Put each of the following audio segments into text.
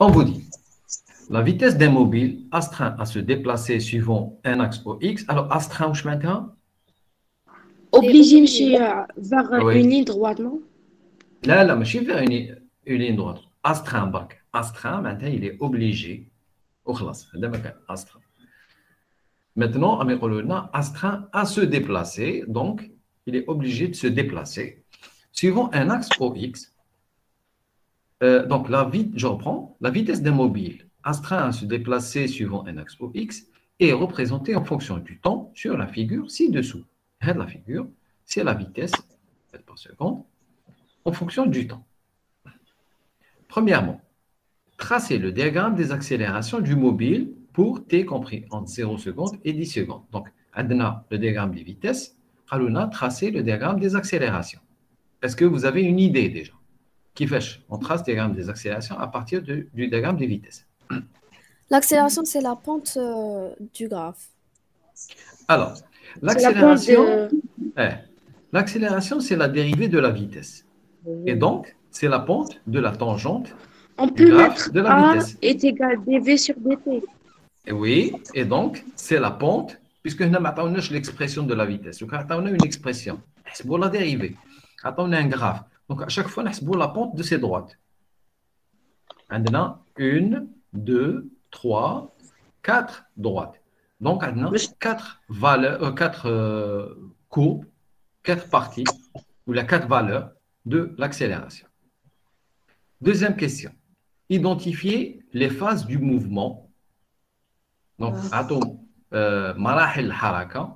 On vous dit, la vitesse d'un mobile astreint à se déplacer suivant un axe OX. Alors, astreint, je maintenant Obligé vers une ligne droite, non? Là, là, je suis vers une, ligne droite. Astreint, Astreint, maintenant, il est obligé. astreint. Maintenant, on a astreint à se déplacer. Donc, il est obligé de se déplacer suivant un axe OX. Euh, donc, la je reprends. La vitesse d'un mobile astreint à se déplacer suivant un axe OX est représentée en fonction du temps sur la figure ci-dessous. La figure, c'est la vitesse par seconde en fonction du temps. Premièrement, tracer le diagramme des accélérations du mobile pour t compris entre 0 secondes et 10 secondes. Donc, on a le diagramme des vitesses, on a tracé le diagramme des accélérations. Est-ce que vous avez une idée déjà? Qui fait On trace le diagramme des accélérations à partir du diagramme des vitesses. L'accélération, c'est la pente euh, du graphe. Alors, l'accélération, eh, l'accélération, c'est la dérivée de la vitesse. Et donc, c'est la pente de la tangente On peut mettre de la vitesse. est égal dv sur dt. Et oui, et donc, c'est la pente, puisque nous avons l'expression de la vitesse. Donc, on a une expression. C'est pour la dérivée. On a un graphe. Donc, à chaque fois, on a la pente de ces droites. Maintenant, une, deux, trois, quatre droites. Donc, maintenant, quatre valeurs, euh, quatre euh, courbes, quatre parties, ou les quatre valeurs de l'accélération. Deuxième question. Identifier les phases du mouvement. Donc, ah. atome, euh, marahil haraka.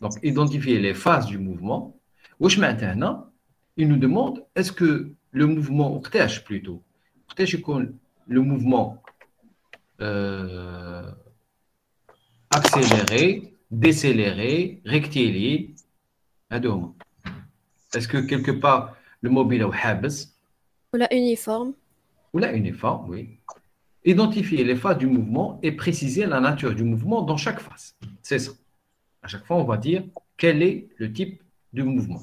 Donc, identifier les phases du mouvement. Maintenant, il nous demande est-ce que le mouvement, plutôt, le mouvement euh, accéléré, décéléré, rectiligne, est-ce que quelque part le mobile est habs Ou la uniforme Ou la uniforme, oui. Identifier les phases du mouvement et préciser la nature du mouvement dans chaque phase. C'est ça. À chaque fois, on va dire quel est le type de mouvement.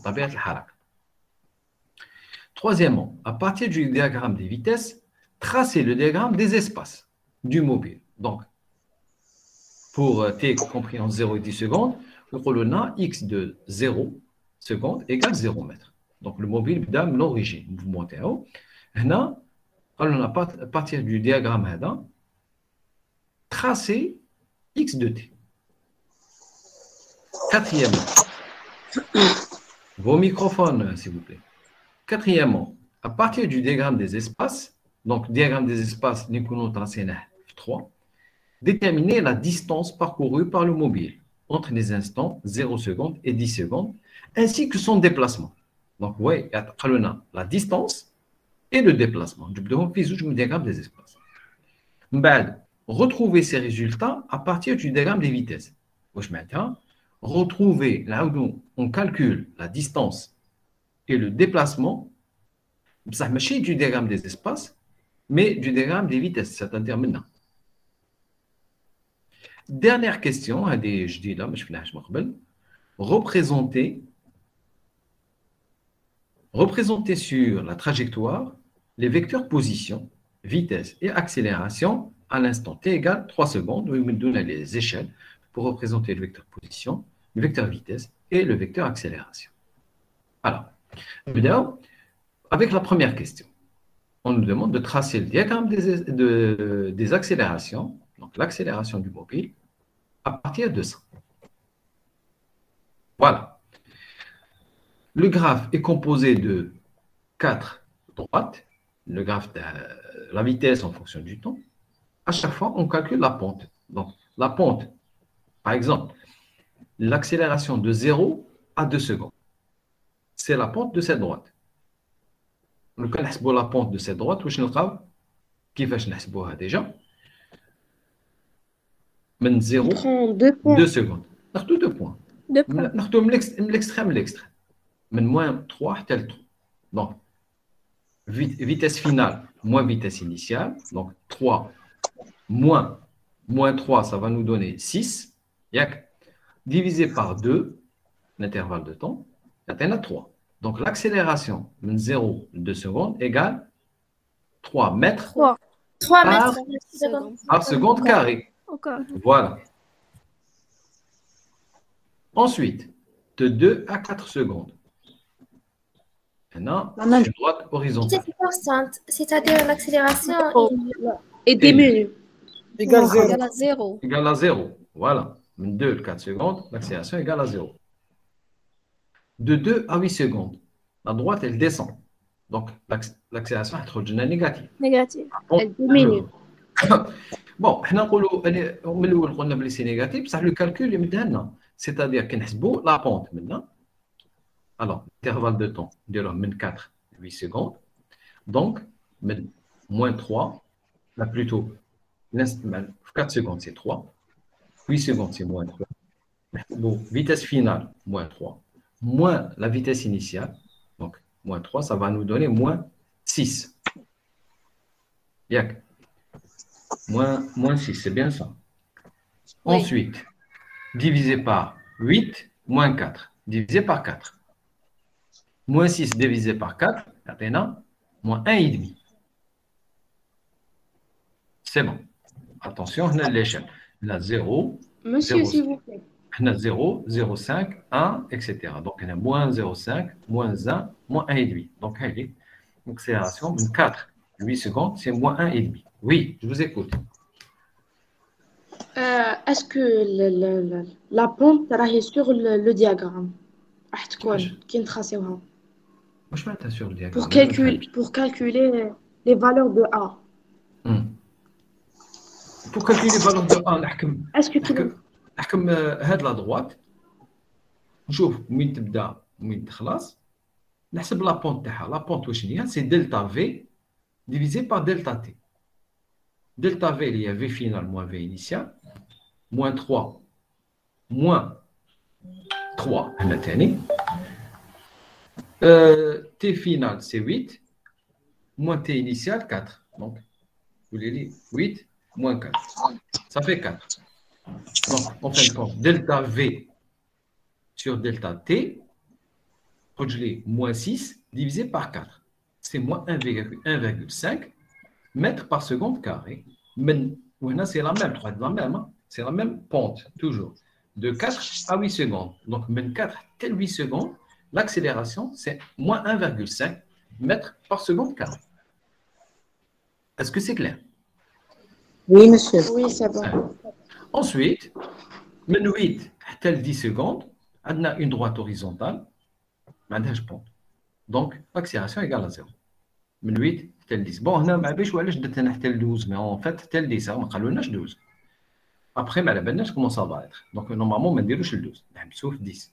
Troisièmement, à partir du diagramme des vitesses, tracer le diagramme des espaces du mobile. Donc, pour euh, t compris en 0 et 10 secondes, le a x de 0 secondes égale 0 mètre. Donc, le mobile donne l'origine, mouvement haut. Là, on a à partir du diagramme tracer x de t. Quatrièmement, vos microphones, s'il vous plaît. Quatrièmement, à partir du diagramme des espaces, donc diagramme des espaces, nous 3, déterminer la distance parcourue par le mobile entre les instants 0 secondes et 10 secondes, ainsi que son déplacement. Donc, oui, la distance et le déplacement. Je me diagramme des espaces. retrouver ces résultats à partir du diagramme des vitesses. Je maintiens, retrouver là où on calcule la distance et le déplacement, ça marche du diagramme des espaces, mais du diagramme des vitesses, c'est-à-dire maintenant. Dernière question, je dis là, je représenter, représenter sur la trajectoire les vecteurs position, vitesse et accélération à l'instant t égale 3 secondes, où il me donne les échelles pour représenter le vecteur position, le vecteur vitesse et le vecteur accélération. Alors, avec la première question, on nous demande de tracer le diagramme des, des accélérations, donc l'accélération du mobile, à partir de ça. Voilà. Le graphe est composé de quatre droites, le graphe de la vitesse en fonction du temps. À chaque fois, on calcule la pente. Donc, la pente, par exemple, l'accélération de 0 à 2 secondes. C'est la pente de cette droite. Le cas la pente de cette droite, qui fait déjà من 0 2 secondes. ناخذ deux points. Deux points. ناخذ من l'extrême l'extrême. من moins 3 حتى ل 3. Donc vitesse finale moins vitesse initiale. Donc 3 moins moins 3 ça va nous donner 6. Divisé par 2 l'intervalle de temps, il y a 3. Donc l'accélération de 0 2 secondes égale 3 mètres 3, par, mètres par seconde carrée. Voilà. Ensuite, de 2 à 4 secondes. Maintenant, Maman. sur droite horizontale. C'est constante, c'est-à-dire l'accélération Et diminue. Égal zéro. égale à 0. égale à 0. Voilà. 2 4 secondes, l'accélération égale à 0. De 2 à 8 secondes, la droite, elle descend. Donc, l'accélération est négative. Négative. Elle diminue. Bon, on a blessé négatif, ça le calcul maintenant. C'est-à-dire qu'on a la pente maintenant. Alors, l'intervalle de temps, de l'homme, 24, 8 secondes. Donc, moins 3, là plutôt, 4 secondes, c'est 3. 8 secondes, c'est moins 3. Donc, vitesse finale, moins 3. Moins la vitesse initiale, donc moins 3, ça va nous donner moins 6. Yak. Moins, 6, c'est bien ça. Ensuite, divisé par 8, moins 4, divisé par 4. Moins 6 divisé par 4, Athéna, moins 1,5. C'est bon. Attention, on a l'échelle on a 0. Monsieur, s'il vous plaît. On a 0, 0,5, 1, etc. Donc, on a moins 0,5, moins 1, moins 1,5. Donc, donc c'est l'action 4. 8 secondes, c'est moins 1,5. Oui, je vous écoute. Euh, Est-ce que le, le, le, la pompe est sur le, diagramme Pour, pour calculer les valeurs de A. Hmm Pour calculer les valeurs de A نحكم est-ce que tu نحكم نحكم آه، هاد لا دروات نشوف وين تبدا وين تخلص نحسب لا بونت تاعها لا بونت واش هي سي دلتا في ديفيزي بار دلتا تي دلتا في اللي هي في فينال موان في انيسيال موان 3 موان 3 هنا ثاني تي فينال سي 8 moins t initial 4. Donc, vous voulez dire 8 moins 4. Ça fait 4. Donc, en fin de compte, delta V sur delta T, moins 6 divisé par 4. C'est moins 1,5 mètres par seconde carré. C'est la même, la même, hein. c'est la même pente, toujours. De 4 à 8 secondes. Donc, même 4 tel 8 secondes, l'accélération, c'est moins 1,5 mètres par seconde carré. Est-ce que c'est clair? Oui, monsieur. oui c'est bon Ensuite, من 8 حتى ل 10 secondes, on a une droite horizontale, ما عندهاش pente. Donc, l'accélération égale à 0. من 8 حتى ل 10. Bon, هنا ما عرفتش وعلاش درت انا حتى ل 12, mais en fait حتى ل 10 ما قالولناش 12. Après, ما على بالناش comment ça va être. Donc, normalement, ما نديروش ل 12. نحبسوه في 10.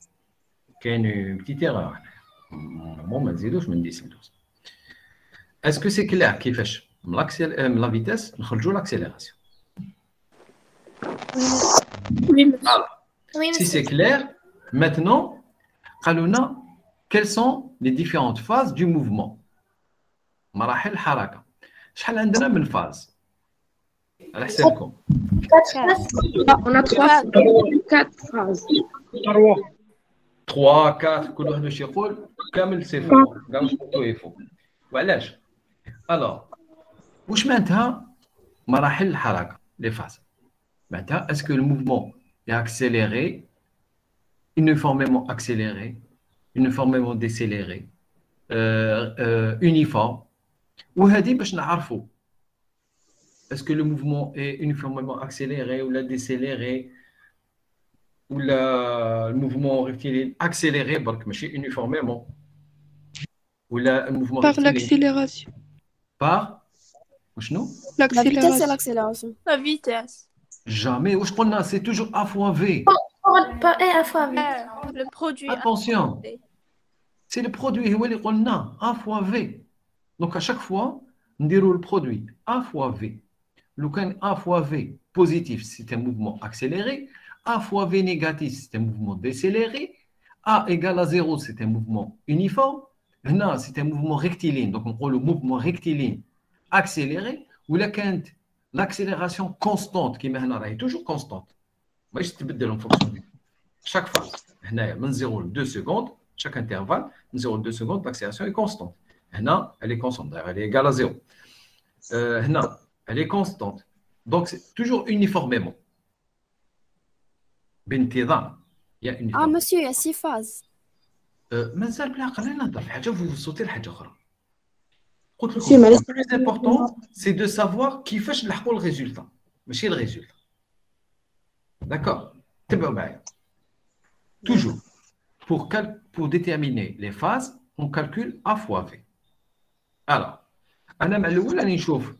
كاين une petite erreur هنا. Normalement, ما نزيدوش من 10 ل 12. Est-ce que c'est clair كيفاش من l'accél- euh, من la vitesse نخرجوا l'accélération Oui, monsieur. Oui, Si monsieur. c'est clair, maintenant, قالوا quelles sont les différentes phases du mouvement مراحل الحركة شحال عندنا من فاز على حسابكم Ah, on a trois quatre phrases 3 4 كل واحد واش يقول كامل سي فو كاع واش قلتو يفو وعلاش الوغ واش معناتها؟ مراحل الحركة لي فاز معناتها اسكو الموفمون اكسيليري uniformément accéléré uniformément décéléré euh, euh, uniforme. وهذه باش نعرفوا اسكو لو موفمون اي يونيفورميمون اكسيليري ولا ديسيليري ولا الموفمون ريبتيلي اكسيليري برك ماشي يونيفورميمون ولا الموفمون par l'accélération. par وشنو La vitesse et L'accélération. l'accélération. La vitesse. jamais واش قلنا c'est toujours A fois V Par un à fois vite. Euh, le produit. attention c'est le produit هو اللي قلنا A fois V donc à chaque fois نديروا le produit A fois V لو كان A fois V positif c'est un mouvement accéléré A fois V négatif c'est un mouvement décéléré A égale à 0 c'est un mouvement uniforme هنا c'est un mouvement rectiligne donc on prend le mouvement rectiligne accéléré ولا كانت l'accélération constante كيما هنا راهي toujours constante ماهيش تتبدل en fonction du chaque phase هنايا من 0 ل 2 secondes chaque intervalle من 0 ل 2 secondes l'accélération est constante هنا elle est constante d'ailleurs elle est égale à 0 Euh, non, elle est constante. Donc, c'est toujours uniformément. بانتظام. Il y a Ah, uniforme. monsieur, il y a six phases. Euh, مازال بالعقل انا نهضر في حاجه vous صوتي لحاجه اخرى. le plus important c'est de savoir كيفاش نلحقوا الريزولتا ماشي الريزولتا. D'accord تبعوا معايا. Toujours. Pour, cal- pour déterminer les phases, on calcule A fois V. Alors, أنا مع الأول راني نشوف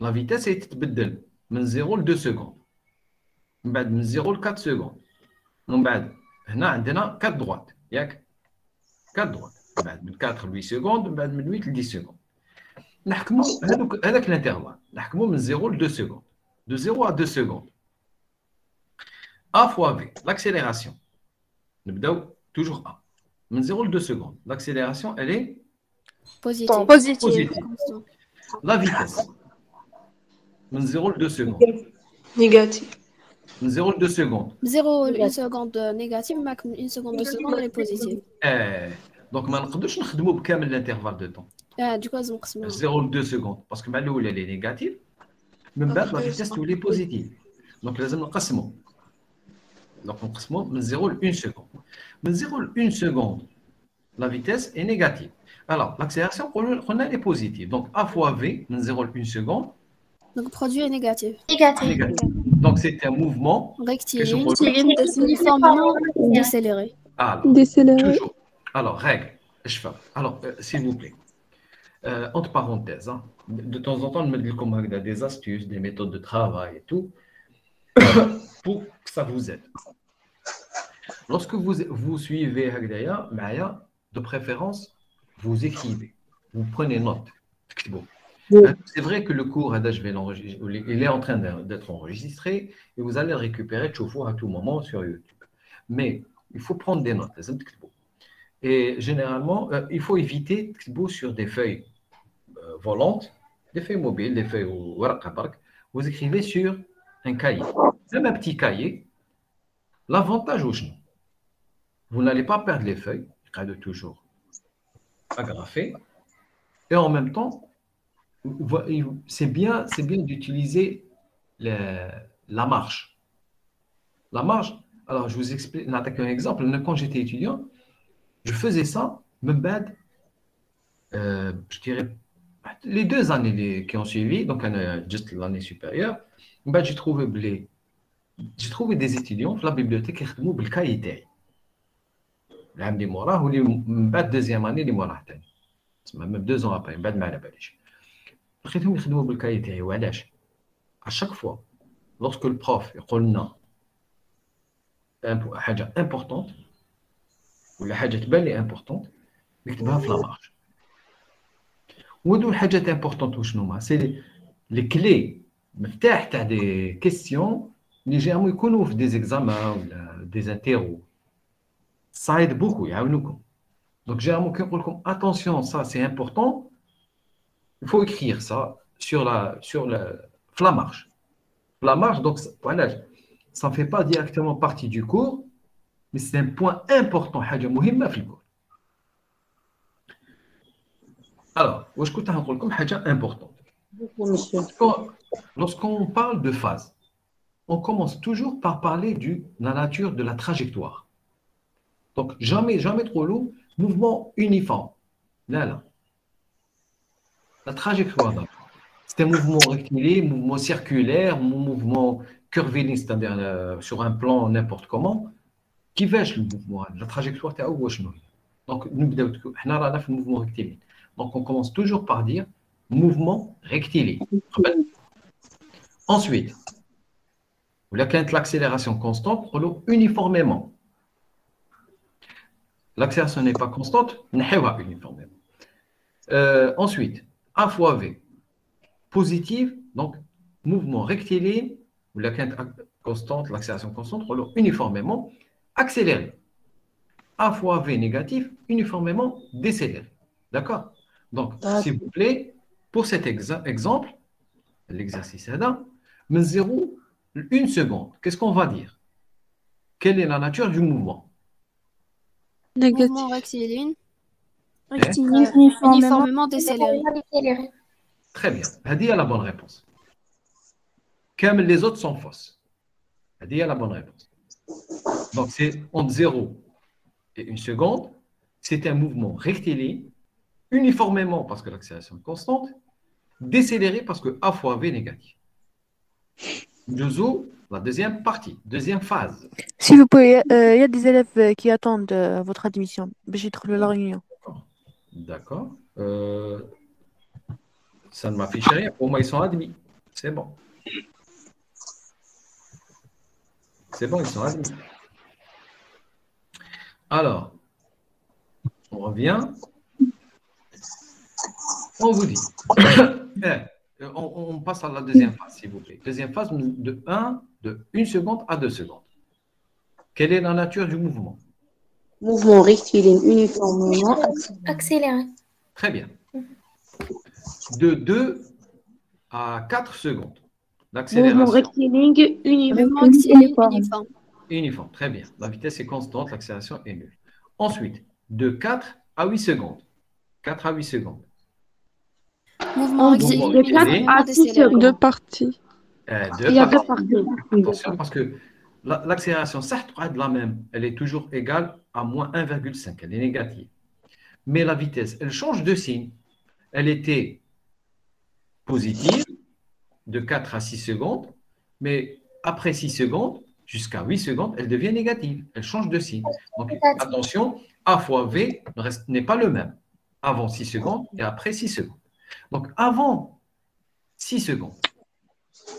لا فيتاس هي تتبدل من 0 ل 2 سكوند. من بعد من 0 ل 4 سكوند. ومن بعد هنا عندنا 4 دروات ياك 4 دروات من بعد من 4 ل 8 سكوند من بعد من 8 ل 10 سكوند. نحكموا هذوك هذاك الانترفال نحكموا من 0 ل 2 سكوند. De 0 à 2 secondes. A fois V, l'accélération. نبداو toujours A. من 0 ل 2 secondes. L'accélération, elle est Positif. Positif. positive. Constant. La vitesse. من 0 ل 2 secondes. Négatif. من 0 ل 2 secondes. 0, une seconde négative, max une seconde de seconde, elle est positive. Eh, donc ما نقدرش نخدموا بكامل l'intervalle de temps. Ah, du coup, لازم نقسموها. 0 ل 2 secondes. parce que مع الاول elle est négative. من بعد la vitesse تولي positive. donc لازم نقسموا. donc نقسموا من 0 ل 1 seconde. من 0 ل 1 seconde, la vitesse est négative. Alors, l'accélération, قلنا قلنا elle est positive. Donc, A fois V, من 0 ل 1 seconde, Donc, produit est négatif. négative. Donc, c'est un mouvement. Rectiligne, Question uniformément décéléré. Alors, Décéléré. toujours. Alors, règle. Je fais. Alors, euh, s'il vous plaît. Euh, entre parenthèses, hein, de temps en temps, nous mettons des astuces, des méthodes de travail et tout, euh, pour que ça vous aide. Lorsque vous, vous suivez Hagdaya, Maya, de préférence, vous écrivez, vous prenez note. Euh, c'est vrai que le cours, je vais il est en train d'être enregistré et vous allez le récupérer à tout moment sur YouTube. Mais il faut prendre des notes. Et généralement, euh, il faut éviter sur des feuilles euh, volantes, des feuilles mobiles, des feuilles ou Vous écrivez sur un cahier. C'est un petit cahier, l'avantage au genou, vous n'allez pas perdre les feuilles, de toujours agrafé. Et en même temps, c'est bien, bien d'utiliser la marche. La marche, alors je vous explique, un exemple. Quand j'étais étudiant, je faisais ça, même bad, euh, je dirais, les deux années les- qui ont suivi, donc euh, juste l'année supérieure, ben, j'ai trouvé les- j'ai trouvé des étudiants dans la bibliothèque qui يخدموا بالكاي تاعي العام اللي موراه واللي من بعد دوزيام اني اللي موراه ثاني تسمى من deux ans après من بعد ما على باليش لقيتهم يخدموا بالكاي تاعي وعلاش à chaque fois lorsque le prof يقول لنا imp- حاجه importante ولا حاجه تبان لي importante نكتبها في لا مارش وهذو الحاجات امبورطونت وشنو هما سي لي كلي مفتاح تاع دي كيستيون اللي جاهم يكونوا في دي زيكزامان ولا دي انتيرو سايد بوكو يعاونوكم دونك جاهم كيقول لكم اتونسيون سا سي امبورطون il faut écrire ça sur la sur la في la marche la marche donc voilà ça ne fait pas directement partie du cours mais c'est un point important حاجه مهمه في الكور alors واش كنت نقول لكم حاجه importante Beaucoup, monsieur. Quand- Lorsqu'on parle de phase, on commence toujours par parler de la nature de la trajectoire. Donc, jamais, jamais trop lourd, mouvement uniforme. Là, là. La trajectoire, là, c'est un mouvement rectiligne, mouvement circulaire, mou- mouvement curviligne, c'est-à-dire euh, sur un plan n'importe comment. Qui vache le mouvement La trajectoire, t'as où شنو هي Donc, نبداو- احنا رانا في mouvement rectiligne. Donc, on commence toujours par dire mouvement rectiligne. Ensuite, ولا كانت l'accélération constante, نقولوا uniformément. L'accélération n'est pas constante, نحيوها uniformément. Euh, ensuite, A fois V, positive, donc mouvement rectiligne, ولا كانت ac- constante, l'accélération constante, نقولوا uniformément accéléré. A fois V négatif, uniformément décéléré. D'accord? Donc, D'accord. s'il vous plaît, pour cet exa- exemple, l'exercice est là, من 0 une seconde, qu'est-ce qu'on va dire? Quelle est la nature du mouvement? Mouvement rectiligne, Rectiligne, uniformément. uniformément décéléré. Très bien. Hadi a la bonne réponse. Comme les autres sont fausses. Hadi a la bonne réponse. Donc, c'est entre 0 et une seconde. C'est un mouvement rectiligne, uniformément parce que l'accélération est constante, décéléré parce que A fois V est négatif. Juzu, la deuxième partie, deuxième phase. S'il vous plaît, euh, il y a des élèves euh, qui attendent euh, votre admission. J'ai trouvé la réunion. D'accord. Euh, ça ne m'affiche rien. Au moins, ils sont admis. C'est bon. C'est bon, ils sont admis. Alors, on revient. On vous dit. Eh, on, on passe à la deuxième phase, s'il vous plaît. Deuxième phase de 1, de 1 seconde à 2 secondes. Quelle est la nature du mouvement? Mouvement rectiligne uniformément. Accéléré. Très bien. De 2 à 4 secondes. Mouvement L'accélération rectiligne Mouvement uniforme. accéléré uniforme. uniforme. uniforme. Très bien. La vitesse est constante, l'accélération est nulle. Ensuite, de 4 à 8 secondes. 4 à 8 secondes. Mouvement accéléré. de quatre mouvement à secondes. Deux parties. Euh, Il y a deux deux parties. Attention, parce que la- l'accélération, certes, est la même. Elle est toujours égale à moins 1,5. Elle est négative. Mais la vitesse, elle change de signe. Elle était positive de 4 à 6 secondes, mais après 6 secondes, jusqu'à 8 secondes, elle devient négative. Elle change de signe. Donc, attention, A fois V n'est pas le même avant 6 secondes et après 6 secondes. Donc, avant 6 secondes,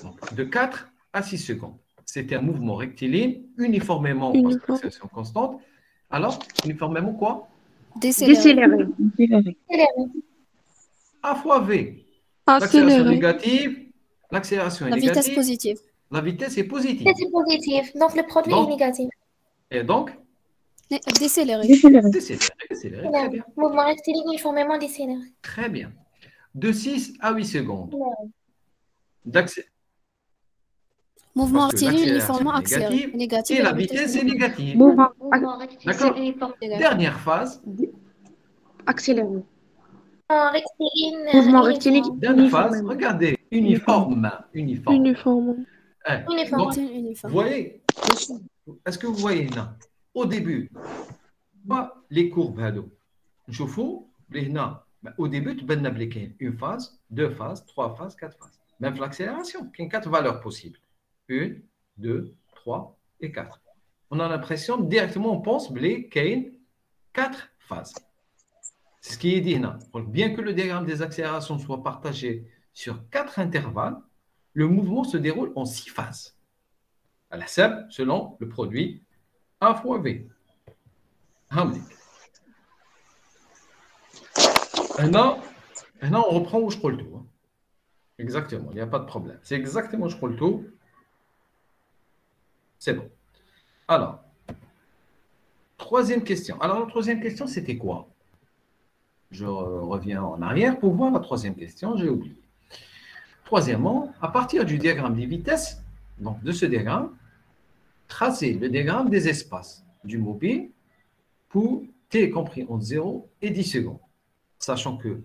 donc, de 4 à 6 secondes, c'était un mouvement rectiligne uniformément Uniforme. l'accélération constante. Alors, uniformément quoi? Décéléré. Décéléré. A fois V. L'accélération négative, l'accélération est La vitesse négative, positive. la vitesse est positive. C'est positif. Donc le produit Donc, est négatif. Et donc, Décéléré. décéléré, décéléré, très bien. Mouvement rectiligne uniformément décéléré. Très bien. De 6 à 8 secondes. Mouvement rectiligne uniformément est accéléré. négative. Et la vitesse est négative. Mouvement rectiligne. Dernière phase. accéléré. Mouvement rectiligne. Mouvement uniforme. rectiligne Dernière phase. Regardez. Uniforme. Uniforme. Uniforme. Hein. Uniforme. Uniforme. Vous voyez Est-ce que vous voyez là Au début, bah, les courbes, hein, je vous ben, au début, tu as une phase, deux phases, trois phases, quatre phases. Même l'accélération, il y a quatre valeurs possibles. Une, deux, trois et quatre. On a l'impression, directement, on pense qu'il y a quatre phases. C'est ce qui est dit là. Bien que le diagramme des accélérations soit partagé sur quatre intervalles, le mouvement se déroule en six phases. À la SEB, selon le produit A fois V. Hamlet. Maintenant, on reprend où je prends le tout. hein. Exactement, il n'y a pas de problème. C'est exactement où je prends le tout. C'est bon. Alors, troisième question. Alors, la troisième question, c'était quoi? Je reviens en arrière pour voir la troisième question, j'ai oublié. Troisièmement, à partir du diagramme des vitesses, donc de ce diagramme, tracer le diagramme des espaces du mobile pour t compris entre 0 et 10 secondes, sachant que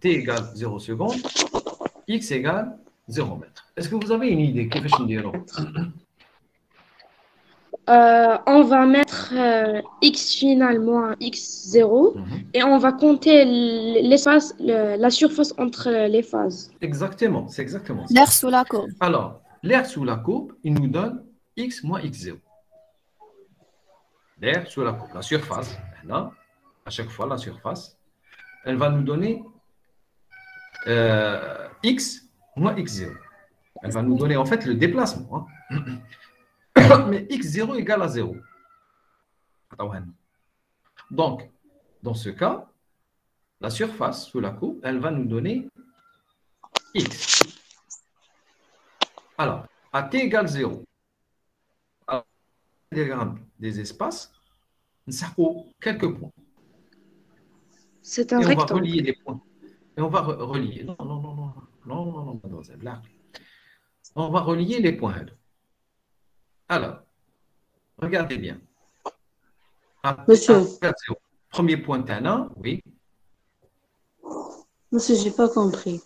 t égale 0 secondes, x égale 0 mètre. Est-ce que vous avez une idée Qu'est-ce que je dis alors Euh, on va mettre euh, x finalement x0 Mhm. et on va compter l'espace, le- la surface entre les phases. Exactement, c'est exactement ça. L'air sous la courbe. Alors, l'air sous la courbe, il nous donne x moins x0. L'air sous la courbe, la surface, là, à chaque fois la surface, elle va nous donner euh, x moins x0. Elle va nous donner en fait le déplacement. hein. Mais x0 égale à 0. Donc, dans ce cas, la surface sous la courbe, elle va nous donner x. Alors, à t égale 0, alors, le diagramme des espaces, nous avons quelques points. C'est Et un on va relier les points. Et on va re- relier. Non, non, non, non, non, non, non, mademoiselle. On va relier les points. Alors, regardez bien. À- Monsieur. zéro. Premier point, Tana, oui. Monsieur, j'ai pas compris.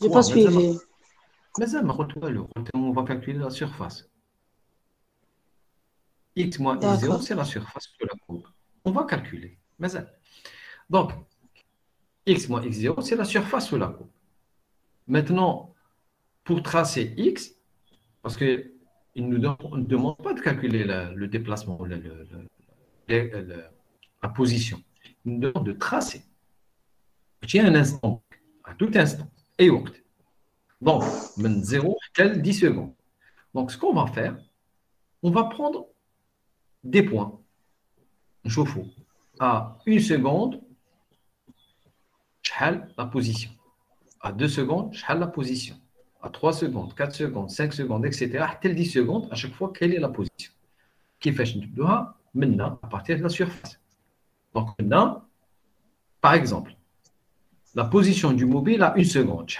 J'ai Ouais, pas suivi. Mais ça, on va calculer la surface. x moins x0, D'accord. c'est la surface de la courbe. On va calculer. Mais ça. Donc, x moins x0, c'est la surface de la courbe. Maintenant, pour tracer x, parce il ne nous demande pas de calculer le déplacement, la, position. Il nous demande de tracer. J'ai un instant, à tout instant, et Donc, 0 10 secondes. Donc, ce qu'on va faire, on va prendre des points. Chauffe à une seconde, la position. À deux secondes, la position à 3 secondes, 4 secondes, 5 secondes, etc., tel 10 secondes, à chaque fois, quelle est la position? Qui fait maintenant, à partir de la surface. Donc maintenant, par exemple, la position du mobile à une seconde.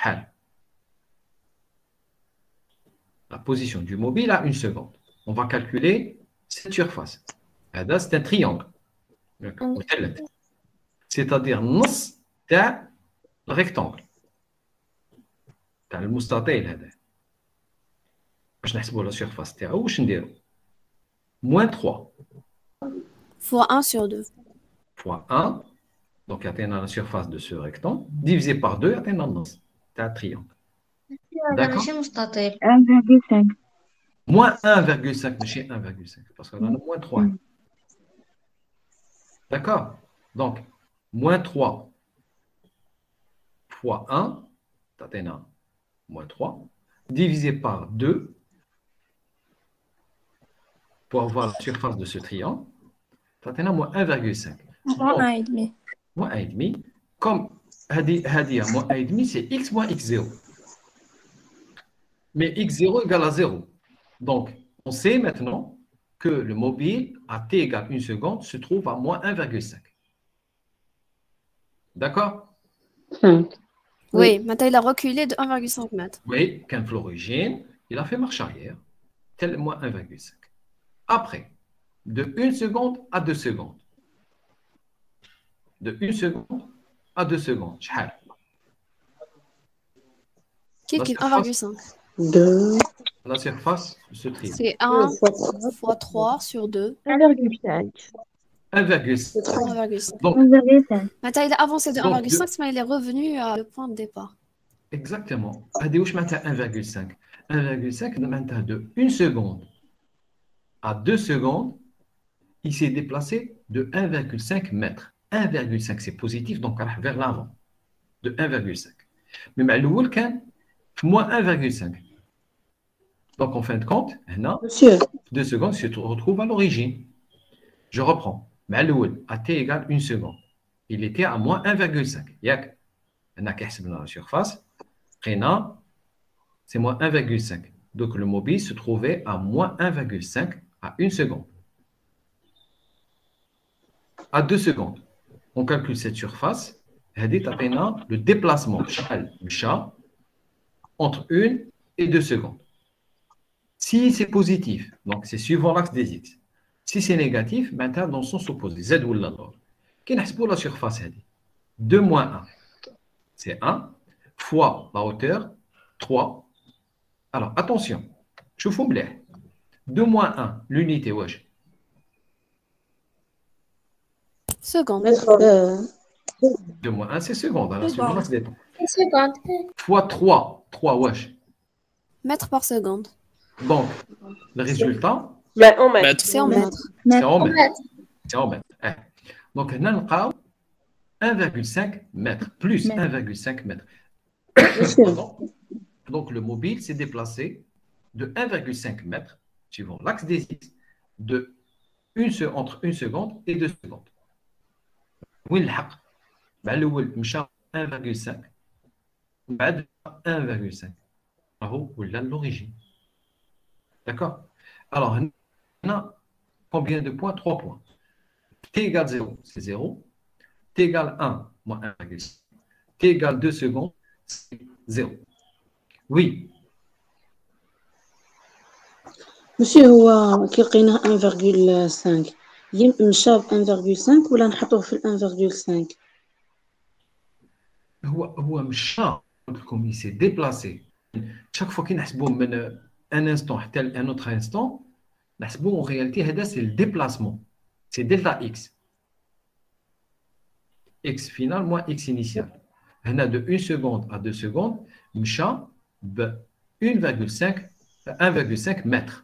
La position du mobile à une seconde. On va calculer cette surface. C'est un triangle. C'est-à-dire, le rectangle. تاع المستطيل هذا باش نحسبوا لا سيرفاس تاعو واش نديرو موان 3 Fois 1 sur 2. fois 1 donc يعطينا la surface de ce rectangle divisé par 2 يعطينا النص تاع التريانgle هذا D'accord. ماشي مستطيل 1,5. moins 1,5 ماشي 1,5 parce qu'on a moins 3 Mm. d'accord donc moins 3 fois 1 تعطينا moins 3, divisé par 2, pour avoir la surface de ce triangle, Fatina, moins 1,5. Moins 1,5. Moins 1,5. Comme Hadi, Hadi, moins 1,5, c'est x moins x0. Mais x0 égale à 0. Donc, on sait maintenant que le mobile à t égale 1 seconde se trouve à moins 1,5. D'accord? Hmm. Oui, maintenant il a reculé de 1,5 mètre. Oui, qu'un florigène, il a fait marche arrière, tel moins 1,5. Après, de 1 seconde à 2 secondes. De 1 seconde à 2 secondes. Qu'est-ce 1,5 2. La surface se trie. C'est 1 fois 3 sur 2. 1,5. 1,5. Donc, maintenant, il a avancé de 1,5, mais il est revenu à le point de départ. Exactement. Adéouche, maintenant 1,5. 1,5, de 1 seconde à 2 secondes, il s'est déplacé de 1,5 mètre. 1,5, c'est positif, donc vers l'avant. De 1,5. Mais Maloul, moins 1,5. Donc, en fin de compte, maintenant, 2 secondes se retrouve à l'origine. Je reprends à t égale 1 seconde. Il était à moins 1,5. Yak. On a la surface. c'est moins 1,5. Donc le mobile se trouvait à moins 1,5 à 1 seconde. À 2 secondes. On calcule cette surface. le déplacement du chat entre 1 et 2 secondes. Si c'est positif, donc c'est suivant l'axe des x. Si c'est négatif, maintenant, dans le sens opposé, Z ou l'or. Qu'est-ce que pour la surface 2 moins 1, c'est 1, fois la hauteur, 3. Alors, attention, je vous plaît. 2 moins 1, l'unité, wesh. Seconde. 2 moins 1, c'est seconde. Fois 3, 3, wesh. Mètre par seconde. Donc, le résultat, Ben, en mètres. C'est en mètres. c'est en En mètres. mètres. C'est en mètres. Eh. Donc, هنا نلقاو 1,5 mètres, plus 1,5 mètres. monsieur, Donc, donc, le mobile s'est déplacé de 1,5 mètres, suivant l'axe des X, de une se- entre 1 seconde et 2 secondes. وين الحق؟ مع الأول مشى 1,5 بعد 1,5 راهو ولا l'origine. D'accord Alors, هنا combien de points 3 points. T égale 0, c'est 0. T égale 1, moins 1,5. T égale 2 secondes, c'est 0. Oui, monsieur هو كي لقيناه 1,5 يم مشى ب 1,5 ولا نحطوه في ال 1,5 هو هو مشى comme il s'est déplacé. Chaque fois qu'il a un instant tel un autre instant, en réalité, c'est le déplacement. C'est delta x. x final moins x initial. de 1 seconde à 2 secondes, mcha 1,5 1,5.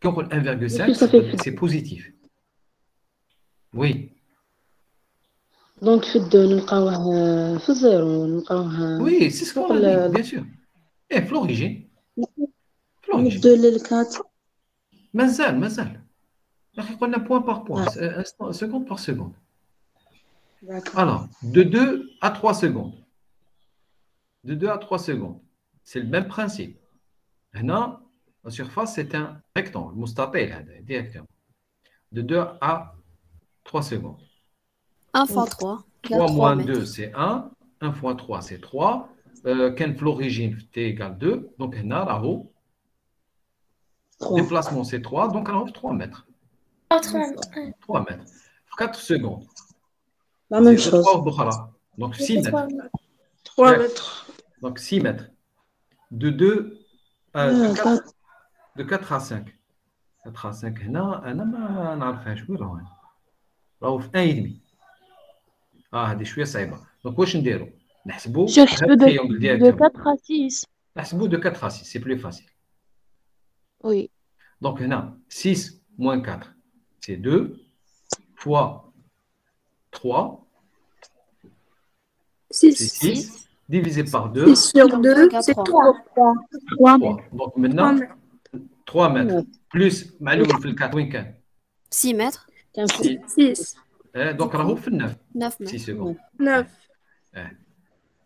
Quand on 1,5, c'est positif. Oui. Donc, Oui, c'est ce qu'on a bien sûr. Et l'origine. De l'L4. مازال مازال يا اخي قلنا point par point, euh, seconde par seconde. Alors, de 2 à 3 secondes. De 2 à 3 secondes. C'est le même principe. Maintenant, la surface, c'est un rectangle, مستطيل directement. De 2 à 3 secondes. 1 fois 3. 3 moins 2, c'est 1. 1 fois 3, c'est 3. Euh, quand l'origine t égale 2, donc là, là-haut, déplacement c'est 3, donc on a 3 mètres. 3 mètres. 4 secondes. La même chose. Donc 6 mètres. 3 mètres. Donc 6 mètres. De 2 euh, de, 4, de 4 à 5. 4 à 5 هنا انا ما نعرفهاش وين راهو راهو في 1 et demi. اه هذه شويه صعيبه دونك واش نديرو نحسبوا Je nحسبوا de, de 4 à 6. نحسبوا de 4 à 6 c'est plus facile. Oui. donc, on 6 moins 4, c'est 2, fois 3, c'est 6, divisé par 2. 6 sur 2, c'est 3. 3. 3. Donc maintenant, 3 mètres, plus, Maloum, 4, 6 mètres. 6. 6. Eh, donc, on a 9. 9 mètres. 6 secondes. 9. Eh.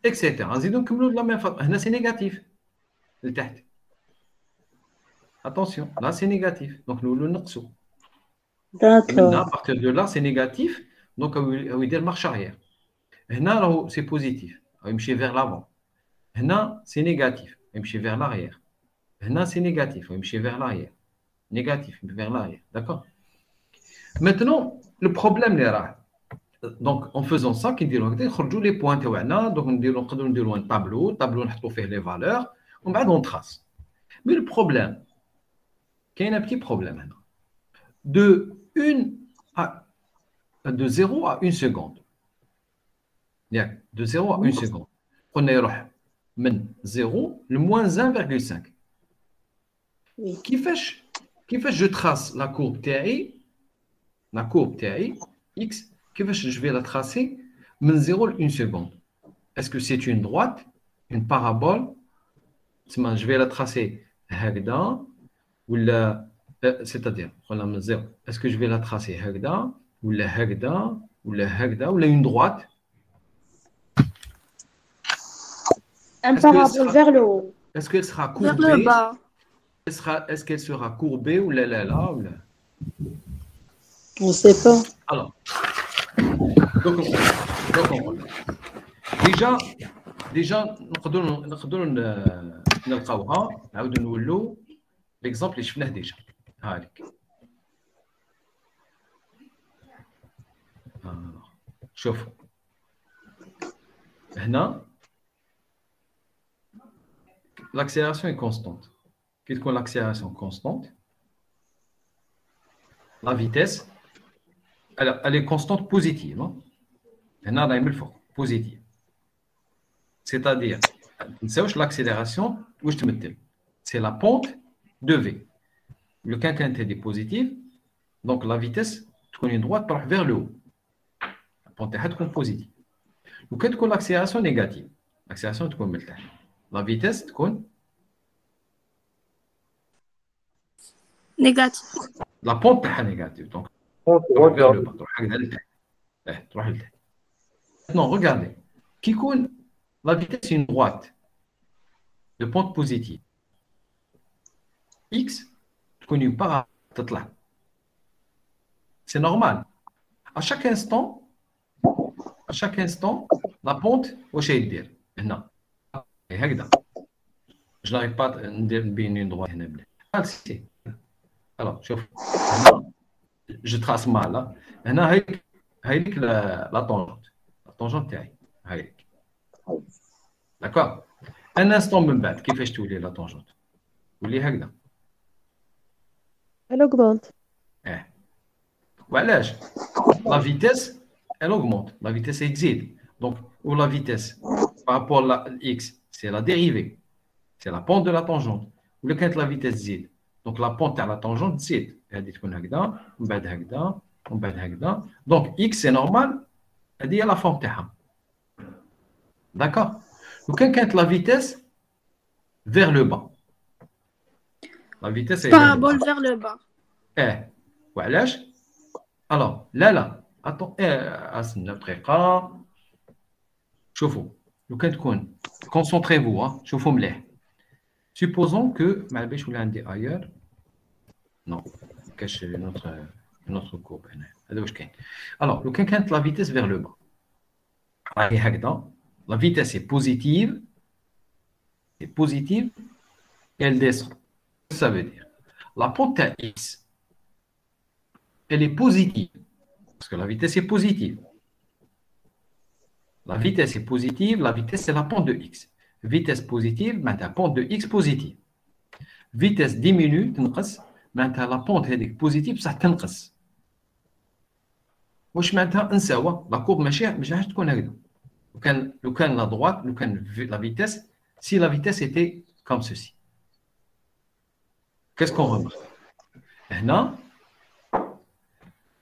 Etc. Donc, de la même façon. C'est négatif. Attention, là c'est négatif. Donc nous le noxons. D'accord. À partir de là, c'est négatif. Donc on va dire marche arrière. Là, c'est positif. On va vers l'avant. Là, c'est négatif. On va vers l'arrière. Là, c'est négatif. On va vers l'arrière. Négatif, vers l'arrière. D'accord Maintenant, le problème, les rats. Donc, en faisant ça, qui dit les points. Donc, on dit on un tableau. Tableau, on fait les valeurs. On va on trace. Mais le problème, qu'il y a un petit problème maintenant. De, une à, de 0 à 1 seconde. Bien, De 0 à 1 seconde. On est من 0 le moins 1,5. Oui. Qui fait, qui fait je trace la courbe TI, la courbe TI, X, qui fait je vais la tracer من 0 à 1 seconde. Est-ce que c'est une droite, une parabole Je vais la tracer هكذا ولا c'est-à-dire voilà من zéro est-ce que je vais la tracer هكذا ولا هكذا ولا هكذا ولا une droite Un Est-ce que parabole ça- vers le haut. est-ce qu'elle sera Vers courbée le bas. Est-ce sera- est-ce qu'elle sera courbée ou là là là ou là On sait pas. alors donc on, donc on déjà déjà نقدروا نقدروا ن- نلقاوها نعاودوا نولوا l'exemple اللي شفناه ديجا هاك آه. شوفوا هنا l'accélération est constante qu'est-ce que l'accélération constante la vitesse elle, elle est constante positive hein. هنا دايما الفوق positive c'est-à-dire ما تنساوش l'accélération واش تمثل c'est la pente de V le quinquinte est positif donc la vitesse تكون une droite تروح vers le haut la pente تاعها تكون positive وكان تكون l'accélération négative l'accélération تكون من التحت la vitesse تكون Négatif. la pente تاعها négative donc تروح vers le bas تروح هكذا لتحت اه تروح لتحت maintenant regardez كي يكون la vitesse est une droite de pente positive x تكون une part تطلع c'est normal à chaque instant à chaque instant la pente واش هي دير هنا هكذا je n'arrive pas ندير نبين une droite هنا بلا Ah, si. alors شوف هنا je trace mal hein. هنا هيك هيك لا لا طونجونت لا طونجونت تاعي هيك D'accord Un instant, من بعد كيفاش تولي لا طونجونت تولي هكذا Elle augmente. اه وعلاش لا فيتيس elle augmente la vitesse elle تزيد donc ou la vitesse par rapport à la x c'est la dérivée c'est la pente de la tangente ولا كانت la vitesse تزيد donc la pente تاع la tangente تزيد هذه تكون هكذا ومن بعد هكذا ومن بعد هكذا donc x c'est normal هذه هي la forme تاعها d'accord لو كان كانت la vitesse vers le bas la vitesse est vers le bas. Parabole vers le bas. اه وعلاش الوغ لا لا اتون اه استنى دقيقه شوفوا لو كان تكون كونسونطري فو شوفوا مليح سوبوزون كو ما باليش ولا عندي اير نو كاش نوتر نوتر كوب هنا هذا واش كاين الوغ لو كان كانت لا فيتيس فيغ لو با راهي هكذا لا فيتيس سي بوزيتيف سي بوزيتيف et elle descend. Ça veut dire la pente à x, elle est positive. Parce que la vitesse est positive. La vitesse est positive, la vitesse c'est la pente de x. Vitesse positive, maintenant pente de x positive. Vitesse diminue, تنقص, maintenant la pente هذيك positive بصح تنقص. واش معناتها نساوى لا كورب ماشي مش راح تكون هكذا. لو كان لو كان لا droite, لو كان la vitesse, si la vitesse était comme ceci. Qu'est-ce qu'on remarque? Eh là,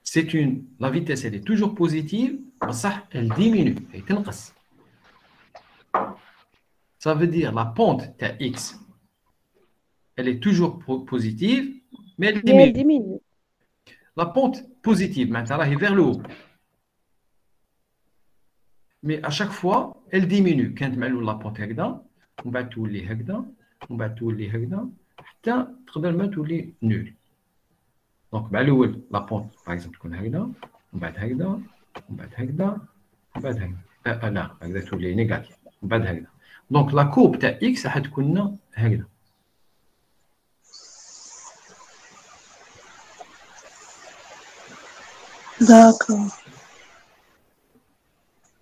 c'est une, la vitesse elle est toujours positive, mais ça, elle diminue, Ça veut dire la pente de x, elle est toujours positive, mais elle diminue. La pente positive, maintenant, elle est vers le haut. Mais à chaque fois, elle diminue. Quand la pente on va tout les on va tout les حتى تقدر ما تولي نول. دونك مع الاول لا بونت باغ اكزومبل تكون هكذا ومن بعد هكذا ومن بعد هكذا ومن بعد هكذا آه آه لا هكذا تولي نيجاتيف ومن بعد هكذا دونك لا كوب تاع اكس راح تكون هكذا D'accord.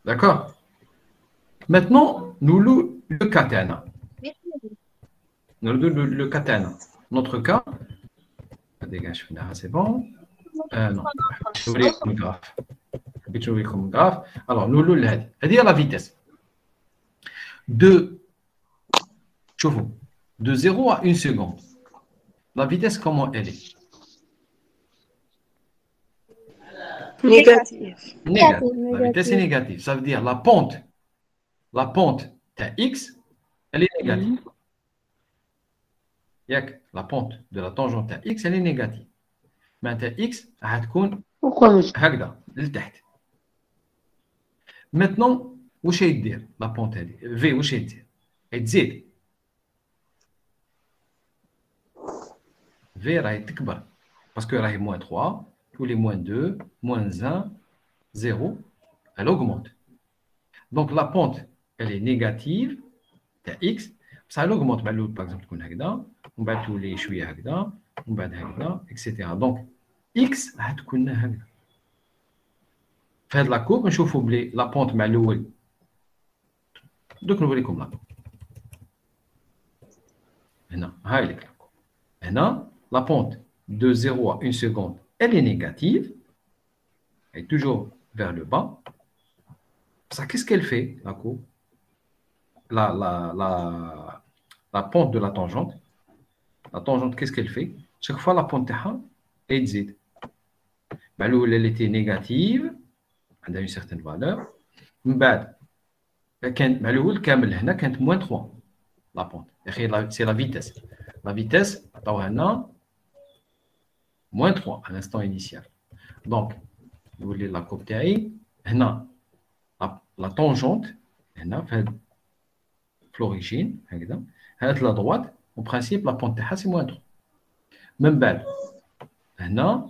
D'accord Maintenant, nous louons le katana. le, le. Notre cas, ah, dégage, c'est bon. Euh, non, Alors, nous, le c'est-à-dire la vitesse. De, de 0 à 1 seconde. La vitesse, comment elle est? Négative. Négative. La vitesse est négative. Ça veut dire la pente, la pente, ta x, elle est négative. Mhm la pente de la tangente de x, elle est négative. معناتها x راح تكون Pourquoi, monsieur هكذا لتحت. Maintenant, واش هي دير لا بونت هذه؟ في واش هي دير؟ هي تزيد. في راهي تكبر باسكو راهي موان 3 تولي موان 2 موان 1 0 elle augmente. Donc la pente, elle est négative, تاع x, ça elle augmente مع الاول par exemple تكون هكذا ومن بعد تولي شويه هكذا ومن بعد هكذا اكسيتيرا دونك x راح تكون هكذا في هاد لاكوب نشوفوا بلي لا بونت مع الاول دوك نوريكم لاكوب هنا هاي لك لاكوب هنا la pente de 0 à 1 seconde, elle est négative, elle est toujours vers le bas. Ça, qu'est-ce qu'elle fait, la courbe la, la, la, la, pente de la tangente. La tangente, qu'est-ce qu'elle fait? Chaque fois, la pente est hein, zid. Ben, elle était négative, elle a une certaine valeur. Elle ben, ben, moins 3, la pente. C'est la vitesse. La vitesse, moins 3 à l'instant initial. Donc, vous voulez la coupe la tangente, l'origine, هكذا هات la droite, en principe la pente تاعها c'est moins 3. من بعد هنا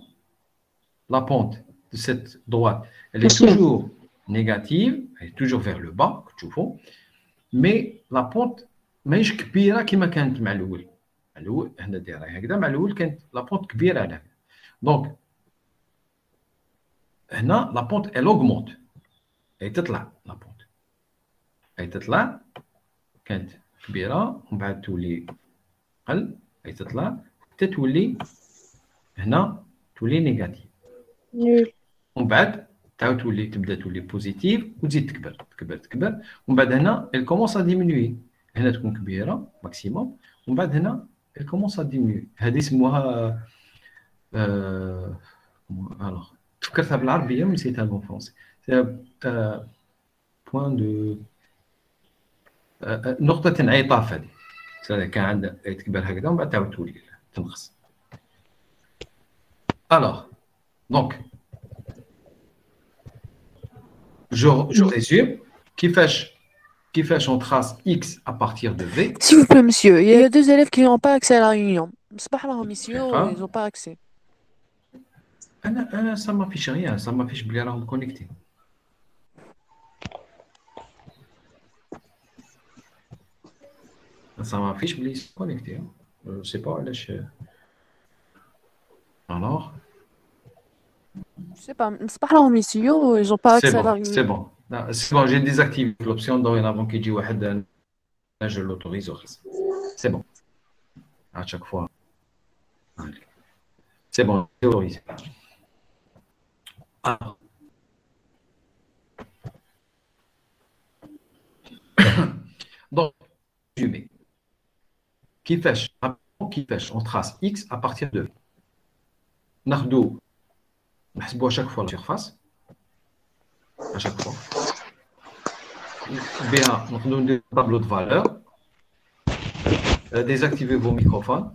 la pente de cette droite, elle est toujours négative, elle est toujours vers le bas, que tu vois, mais la pente ماهيش كبيره كما كانت مع الاول مع الاول هنا دايره هكذا مع الاول كانت لا بونت كبيره على هكذا دونك هنا لا بونت elle augmente اي تطلع لا بونت اي تطلع كانت كبيرة ومن بعد تولي قل أي تطلع. حتى تولي هنا تولي نيجاتيف. Nul. ومن بعد تعاود تولي تبدأ تولي بوزيتيف وتزيد تكبر تكبر تكبر. ومن بعد هنا à diminuer. هنا تكون كبيرة ماكسيموم ومن بعد هنا à diminuer. هذه يسموها آه... فكرتها بالعربية ونسيتها بالفرنسي. بوان دو نقطة انعطاف هذه كان عندها تكبر هكذا ومن بعد تعاود تولي تنقص alors donc je, je résume كيفاش كيفاش on trace x à partir de v S'il vous plaît, monsieur, il y a deux élèves qui n'ont pas accès à la réunion. صباح monsieur, Ah. ils n'ont pas accès. أنا أنا ça ما فيش rien ça ما فيش بلي راهم كونيكتي Ça m'affiche mais il connecté. Je ne sais pas, là, je... Alors? Je sais pas, c'est pas là, monsieur, ils n'ont pas accès à la... C'est bon, c'est bon, j'ai désactivé l'option dorénavant qui dit Wahed, euh, là, je l'autorise. C'est bon. À chaque fois. C'est bon, autorisé. Alors. Ah. Donc, résumé. كيفاش كيفاش on trace x à partir de ناخذوا نحسبوا à chaque fois la surface à chaque fois بها ناخذوا des tableaux de valeur Euh, désactivez vos microphones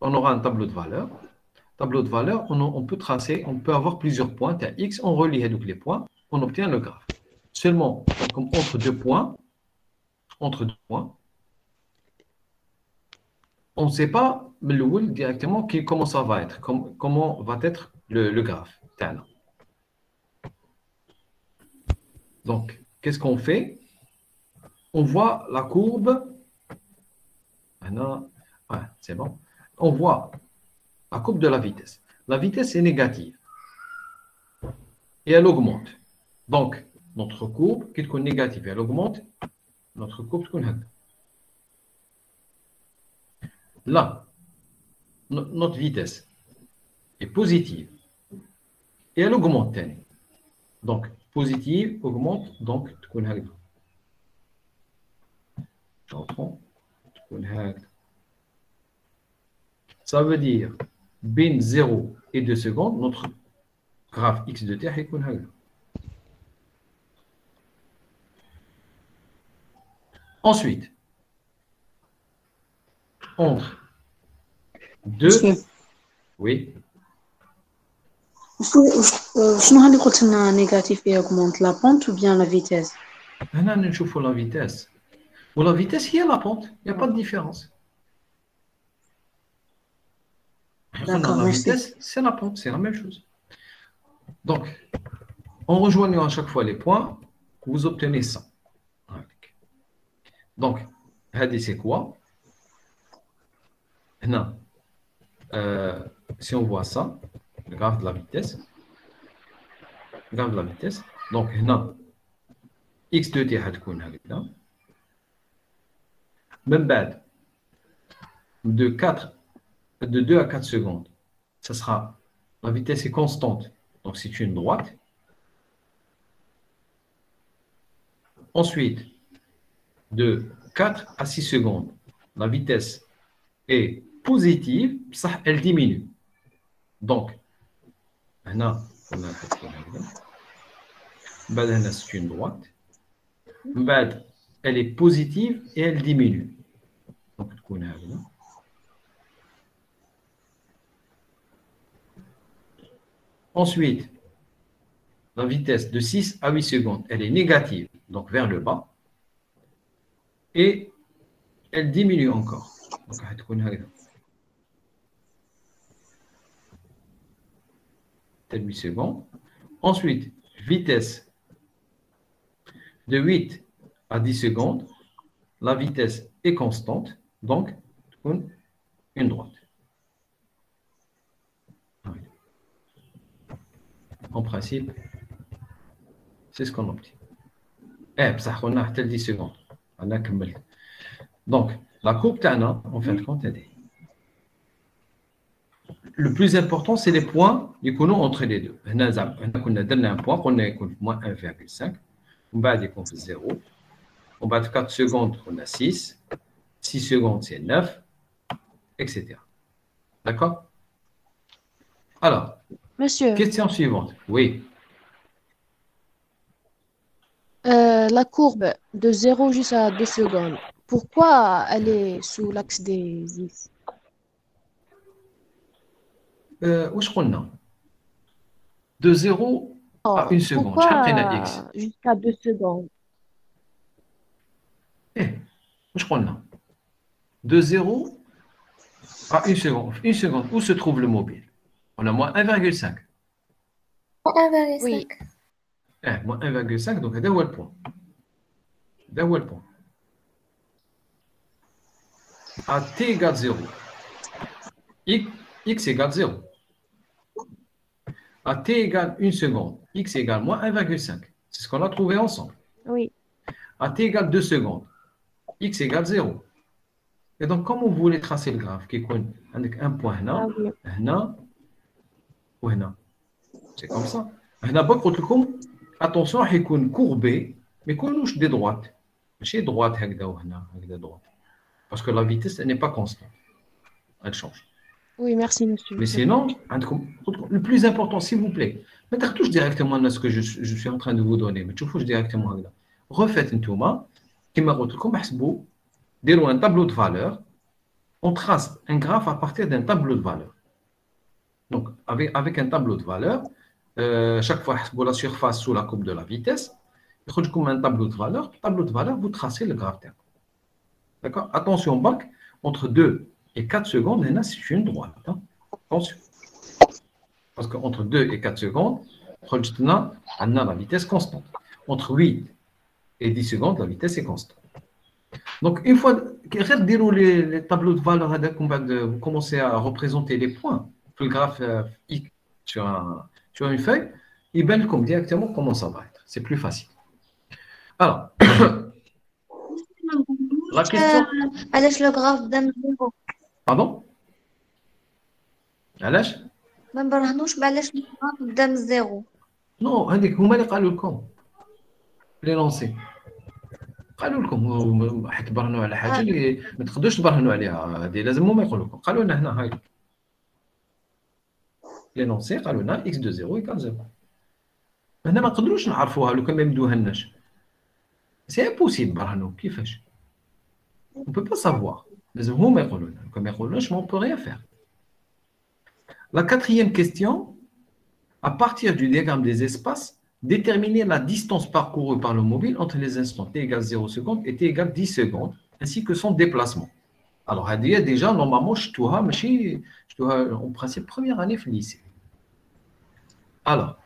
on aura un tableau de valeur tableau de valeur on, on peut tracer on peut avoir plusieurs points à x on relie donc les points on obtient le graphe seulement comme entre deux points entre deux points on ne sait pas le directement comment ça va être, comment va être le, graphe. Donc, qu'est-ce qu'on fait? On voit la courbe. Ouais, c'est bon. On voit la courbe de la vitesse. La vitesse est négative. Et elle augmente. Donc, notre courbe qui est négative, elle augmente. Notre courbe est là, notre vitesse est positive et elle augmente. Donc, positive augmente, donc, tu Je reprends. Ça veut dire, bin 0 et 2 secondes, notre graphe x de t est Ensuite, entre deux monsieur oui شو- آه، شنو هذه قلت لنا نيجاتيف ياغمونت لا بونت ou bien la vitesse هنا نشوفوا la vitesse. Ou la vitesse, il y a la pente. Il n'y a pas de différence. D'accord, la merci. vitesse, c'est la pente, c'est la même chose. Donc, en rejoignant à chaque fois les points, vous obtenez ça. Donc, هذه c'est quoi هنا, euh, si on voit ça, le graphe de la vitesse, le graphe de la vitesse, donc هنا x de t هتكون هكذا من بعد de 4 de 2 à 4 secondes ça sera la vitesse est constante donc c'est une droite ensuite de 4 à 6 secondes la vitesse est positive ça elle diminue donc هنا قلنا حتكون هكذا بعد هنا c'est une droite من بعد elle est positive et elle diminue donc تكون هكذا ensuite la vitesse de 6 à 8 secondes elle est négative donc vers le bas et elle diminue encore donc de millisecondes. Ensuite, vitesse de 8 à 10 secondes. La vitesse est constante, donc une, droite. En principe, c'est ce qu'on obtient. Eh, ça, on a 10 secondes. Donc, la courbe Tana, en fin de compte, elle le plus important, c'est les points entre les deux. On a donné un point, on a moins 1,5. On va dire qu'on fait 0. On bat 4 secondes, on a 6. 6 secondes, c'est 9, etc. D'accord? Alors, Monsieur. question suivante. Oui. Euh, la courbe de 0 jusqu'à 2 secondes, pourquoi elle est sous l'axe des 10 Euh, واش قلنا De 0 à 1 seconde. Pourquoi شحال لقينا x jusqu'à 2 secondes? إيه واش قلنا De 0 à 1 seconde. 1 seconde, où se trouve le mobile On a moins 1,5. 1,5. Oui. Eh, moins 1,5, donc هذا هو البوان. هذا هو البوان. À t égale 0, x, x égale 0. à t égale 1 seconde, x égale moins 1,5. C'est ce qu'on a trouvé ensemble. Oui. À t égale 2 secondes, x égale 0. Et donc, comment vous voulez tracer le graphe qui compte avec un point là, là, là C'est comme ça. Là, attention, il est courbé, mais qu'on louche des droites. Chez droite, droite, parce que la vitesse n'est pas constante. Elle change. Oui, merci, monsieur. Mais sinon, le plus important, s'il vous plaît, mais touche directement à ce que je, suis en train de vous donner. Mais tu directement là. Refaites une touma, qui m'a déroule un tableau de valeurs. On trace un graphe à partir d'un tableau de valeurs. Donc, avec, un tableau de valeurs, euh, chaque fois, la surface sous la courbe de la vitesse, il comme un tableau de valeurs. Tableau de valeurs, vous tracez le graphe. D'accord? Attention, bac, entre deux et 4 secondes, c'est une droite. Hein. Attention. Parce qu'entre 2 et 4 secondes, on a la vitesse constante. Entre 8 et 10 secondes, la vitesse est constante. Donc, une fois que déroulé les tableaux de valeurs, vous commencez à représenter les points, le graphe euh, X sur, un, sur une feuille, il belle comme directement comment ça va être. C'est plus facile. Alors, la question. Euh, le graphe d'un Pardon? علاش؟ ما نبرهنوش بعلاش لو غراف بدا من زيرو نو هذيك هما اللي قالوا لكم لي لونسي قالوا لكم حيت تبرهنوا على حاجة اللي ما تقدروش تبرهنوا عليها هذه لازم هما يقولوا لكم قالوا لنا هنا هاي لي لونسي قالوا لنا إكس دو زيرو يكال زيرو هنا ما نقدروش نعرفوها لو كان ما يمدوهالناش سي امبوسيبل برهنوا كيفاش On ne peut pas savoir. Mais on ne peut rien faire. La quatrième question, à partir du diagramme des espaces, déterminer la distance parcourue par le mobile entre les instants t égale 0 secondes et t égale 10 secondes, ainsi que son déplacement. Alors, déjà, normalement, je dois, je en principe, première année de lycée. Alors,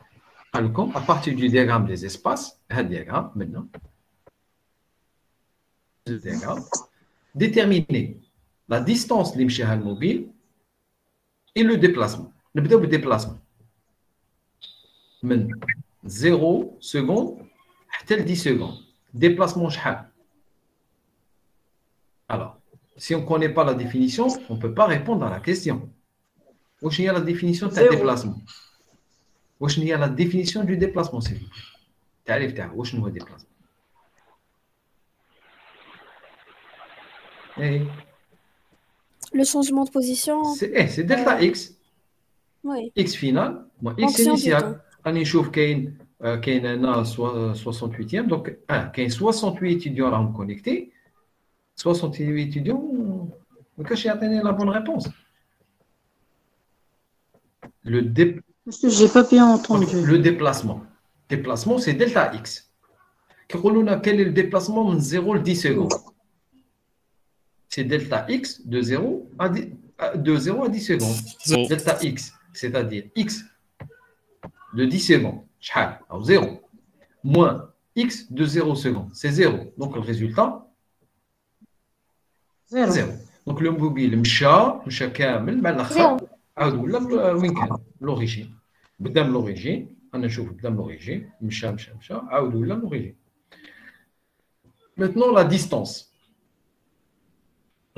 à partir du diagramme des espaces, un diagramme maintenant, le diagramme, déterminer la distance l'imchiha mobile et le déplacement. Le déplacement. 0 secondes à 10 secondes. Déplacement shahal. Alors, si on ne connaît pas la définition, on ne peut pas répondre à la question. Où est la définition de déplacement? Où est la définition du déplacement, s'il vous plaît? Où est le déplacement? Eh. Le changement de position. C'est eh, delta euh, x. Oui. X final. Bon, x initial. On chauffe qu'il y 68e. Donc, hein, 68 étudiants à connectés. 68 étudiants. Donc, j'ai atteint la bonne réponse. Le dé... j'ai pas bien entendu. Le déplacement. Déplacement, c'est delta x. Quel est le déplacement de 0 10 secondes? c'est delta x de 0 à 10, secondes. Delta x, c'est-à-dire x de 10 secondes, 0, moins x de 0 secondes, c'est 0. Donc le résultat, 0. 0. Donc le mobile, mcha, mcha kamel, ben, ah, l'origine. L'origine, on a l'origine, mcha, mcha, ah, l'origine. Maintenant la distance.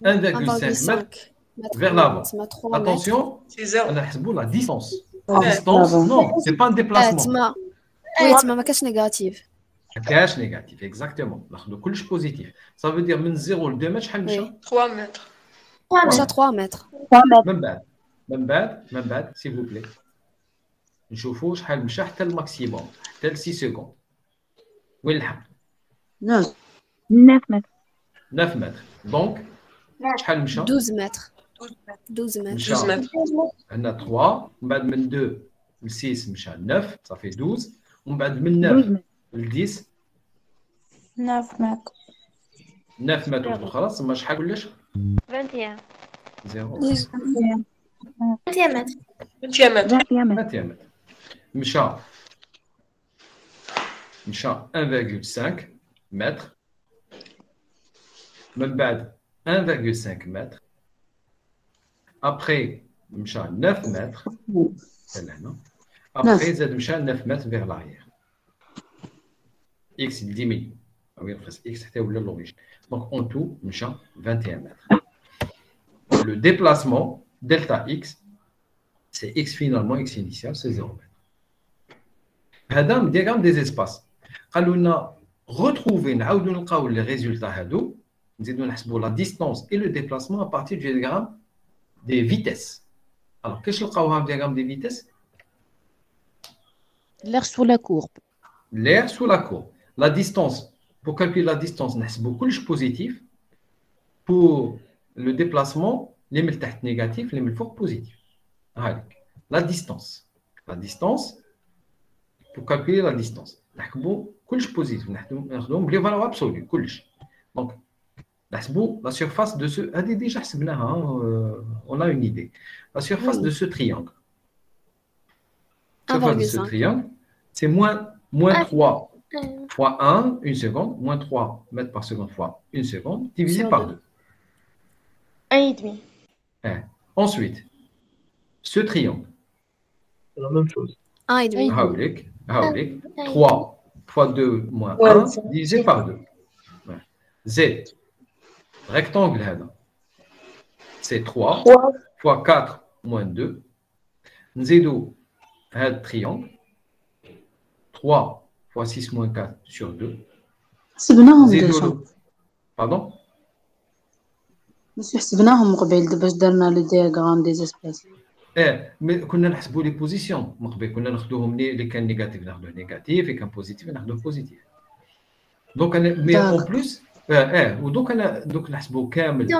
1.5 متر 1,5 vers l'avant. تما 3 متر اتونسيون C'est zéro. انا نحسبوا لا ديستونس آه، ديستونس برافو. نو سي با ان اه ديبلاسمون تما وي تما ما كاش نيجاتيف ما كاش نيجاتيف اكزاكتومون ناخذ كلش بوزيتيف صافي دير من 0 ل 2 متر شحال مشى وي 3 mètres. مشى 3 متر من بعد من بعد من بعد سي فو بلي نشوفوا شحال مشى حتى الماكسيموم حتى ل 6 سكوند وين لحق نعم 9 متر دونك شحال مشى 12 متر 12 متر مشى 12 mètres. عندنا 3 ومن بعد من 2 ل 6 مشى 9 صافي 12 ومن بعد من 9 ل 10 9 متر 9 متر خلاص تما شحال كلش 21 زيرو 21 21 متر mètres. 21 متر 21 متر مشى مشى 1.5 متر من بعد 1.5 متر ابخي مشى 9 متر حتى لهنا ابخي زاد مشى 9 متر فيغ لاغيير اكس ديمي وين نقص اكس حتى ولا لوريجين دونك اون تو مشى 21 متر le déplacement delta x c'est x finalement x initial c'est 0 mètre هذا من diagramme des espaces قالوا لنا retrouver نعاودوا نلقاو les résultats هادو nous la distance et le déplacement à partir du diagramme des vitesses. Alors, qu'est-ce que le diagramme des vitesses? L'air sous la courbe. L'air sous la courbe. La distance, pour calculer la distance, nous beaucoup le positif? Pour le déplacement, les négatifs, négatif, les forts positifs. La distance. La distance, pour calculer la distance. Nous avons positif. Nous avons les valeurs absolues. Donc, la surface de ce déjà hein, euh, on a une idée. La surface de ce triangle. C'est moins 3 fois 1 une seconde moins 3 mètres par seconde fois une seconde divisé par 2 1,5 hein. ensuite ce triangle. C'est la même chose. 1,5 3 fois 2 moins 1 divisé par 2 Z rectangle, هذا. c'est 3 3 fois 4 moins 2. نزيدو هذا triangle, 3 fois 6 moins 4 sur 2. حسبناهم نزيدو ديجا له pardon ماشي حسبناهم قبيل باش درنا لو دياغرام دي زيسبيس ايه مي كنا نحسبوا لي بوزيسيون من قبل كنا ناخذوهم ني- اللي كان نيجاتيف ناخذوه نيجاتيف اللي كان بوزيتيف ناخذوه بوزيتيف دونك انا مي اون داك. بلوس اه اه ودونك انا دوك نحسبوا كامل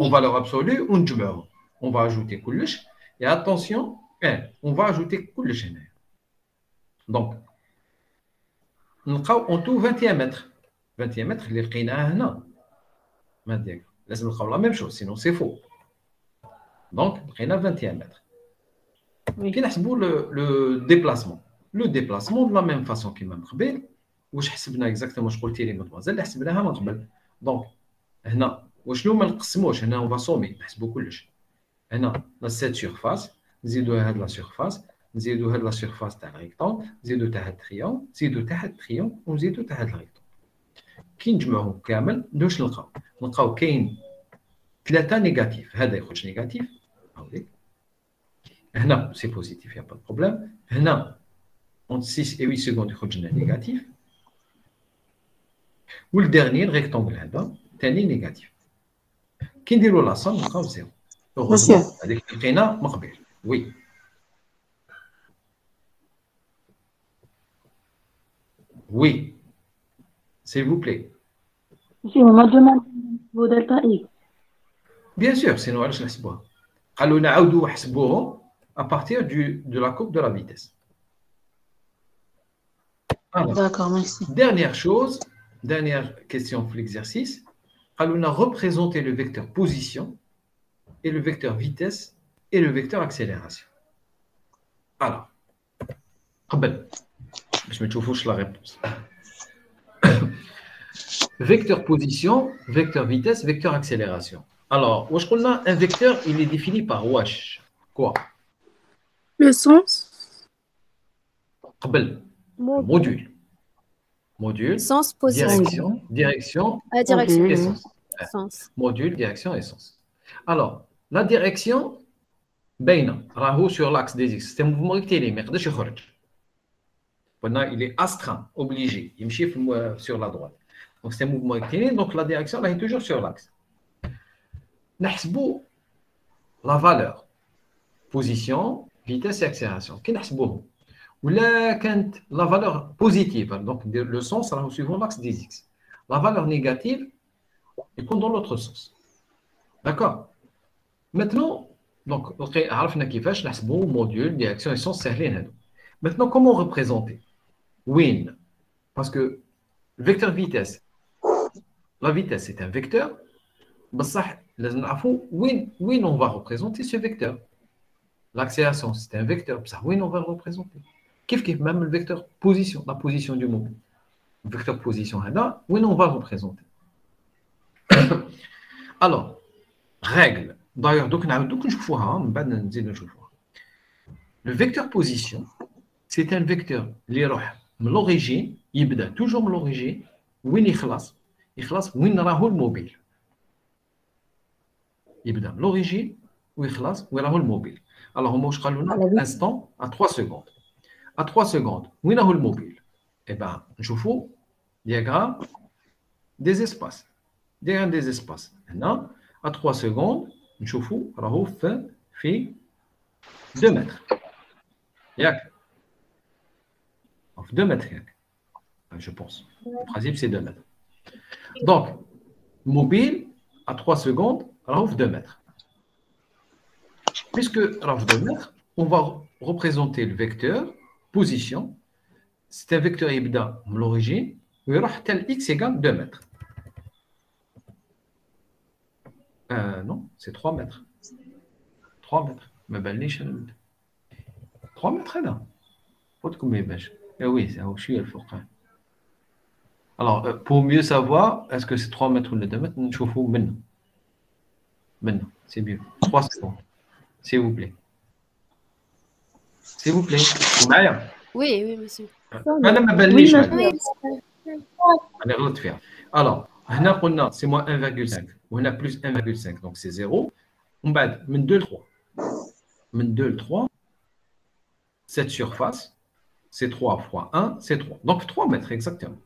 اون فالور ابسولو ونجمعوهم اون فا اجوتي كلش يا اتونسيون اه اون فا اجوتي كلش هنا دونك نلقاو اون تو 21 متر 21 متر اللي لقيناها هنا ما ديك لازم نلقاو لا ميم شوز سينو سي فو دونك لقينا 21 متر كي نحسبوا لو لو ديبلاسمون لو ديبلاسمون دو لا ميم فاسون كيما من قبل واش حسبنا اكزاكتومون واش قلتي لي مدموزيل اللي حسبناها من قبل. دونك هنا وشنو ما نقسموش؟ هنا اون سومي نحسبوا كلش. هنا سيت سيرفاس نزيدو هاد لا سيرفاس نزيدو هاد لا سيرفاس تاع الريكتون نزيدو تاع هاد التريون نزيدو تاع هاد التريون ونزيدو تاع هاد الريكتون كي نجمعوهم كامل واش نلقاو؟ نلقاو كاين ثلاثة نيجاتيف هذا يخرج نيجاتيف هاوليك هنا سي بوزيتيف يا با بروبليم هنا entre 6 et 8 secondes يخرج لنا نيجاتيف والديرني الريكتونغل هذا ثاني نيجاتيف كي نديروا لا صوم نلقاو زيرو مسيو. Heureusement، هذيك اللي لقينا من قبل وي وي s'il vous plaît Si, on m'a demandé au delta X. Bien sûr, sinon علاش نحسبوها قالوا نعاودوا حسبوهم à partir du, de la courbe de la vitesse. Alors, D'accord, merci. dernière chose, dernière question pour l'exercice. on a représenté le vecteur position et le vecteur vitesse et le vecteur accélération. Alors, je me trouve la réponse. vecteur position, vecteur vitesse, vecteur accélération. Alors, un vecteur, il est défini par wash. Quoi? Le sens? Module. Module. Sens, position. Direction, direction. La direction. Sens. Module, direction et sens. Alors, la direction, Baina, Rahou sur l'axe des X. C'est un mouvement qui est merdes, je Il est astreint, obligé. Il me chiffre sur la droite. Donc, c'est un mouvement qui est Donc, la direction, là, est toujours sur l'axe. Nahsbou, la valeur. Position, vitesse et accélération. Qu'est-ce que la valeur positive, donc le sens suivant l'axe des x. La valeur négative est dans l'autre sens. D'accord? Maintenant, donc, on module, direction et sens, Maintenant, comment représenter? Win. Parce que vecteur vitesse, la vitesse est un vecteur. Win, win, on va représenter ce vecteur. L'accélération, c'est un vecteur. Win, on va le représenter. Kif kif, même le vecteur position, la position du mot. Le vecteur position, est là, où on va le représenter? Alors, règle. D'ailleurs, donc, hein, le vecteur position, c'est un vecteur, l'origine, il a toujours l'origine, où il classe, il classe, où il le mobile? Il l'origine, où il classe, où il le mobile? Alors, on l'instant à 3 secondes à 3 secondes, où est le mobile Eh bien, je fous diagramme des espaces. Diagramme des espaces. Maintenant, à 3 secondes, je fous Rahouf fait 2 mètres. Yak. 2 mètres. Ben, je pense. Le principe, c'est 2 mètres. Donc, mobile, à 3 secondes, Rahouf 2 mètres. Puisque Rahouf 2 mètres, on va représenter le vecteur position. C'est un vecteur ibda l'origine. tel x égale 2 mètres. Euh, non, c'est 3 mètres. 3 mètres. Mais ben, 3 mètres là. Faut que Eh oui, c'est où je suis le Alors, euh, pour mieux savoir, est-ce que c'est 3 mètres ou 2 mètres, nous chauffons maintenant. Maintenant, c'est mieux. 3 secondes. S'il vous plaît. S'il vous plaît. Oui, oui, monsieur. Madame Abelnish. Allez, faire. Alors, c'est moins 1,5. On a plus 1,5. Donc, c'est 0. On bat 2, 3. 2, 3. Cette surface, c'est 3 fois 1, c'est 3. Donc, 3 mètres exactement.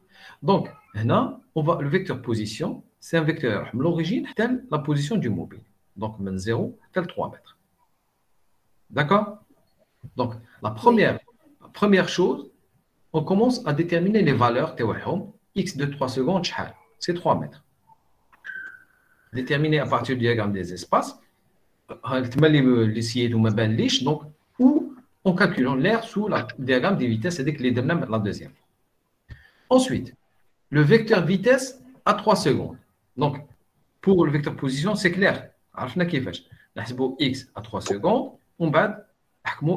Donc, là, on va, le vecteur position, c'est un vecteur. L'origine, telle la position du mobile. Donc, 0, tel 3 mètres. D'accord? Donc, la première, première chose, on commence à déterminer les valeurs x de 3 secondes, c'est 3 mètres. Déterminé à partir du diagramme des espaces, donc, ou en calculant l'air sous le diagramme des vitesses, c'est-à-dire que les la deuxième. Ensuite, le vecteur vitesse à 3 secondes. Donc, pour le vecteur position, c'est clair. On x à 3 secondes, on bat